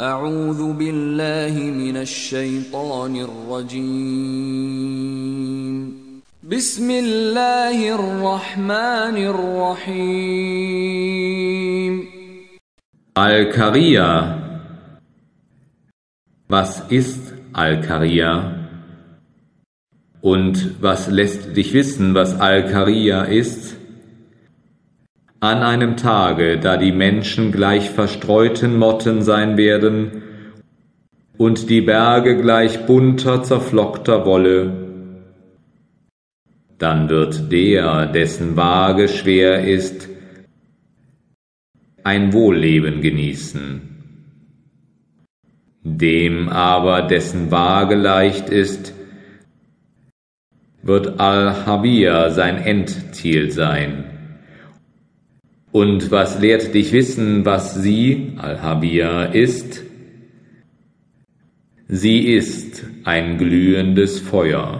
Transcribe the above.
أعوذ بالله من الشيطان الرجيم بسم الله الرحمن الرحيم Al-Karia. Was ist Al-Karia? Und was lässt dich wissen, was Al-Karia ist? An einem Tage, da die Menschen gleich verstreuten Motten sein werden und die Berge gleich bunter, zerflockter Wolle, dann wird der, dessen Waage schwer ist, ein Wohlleben genießen. Dem aber, dessen Waage leicht ist, wird Al-Habir sein Endziel sein. Und was lehrt dich wissen, was sie, Al-Habir, ist? Sie ist ein glühendes Feuer.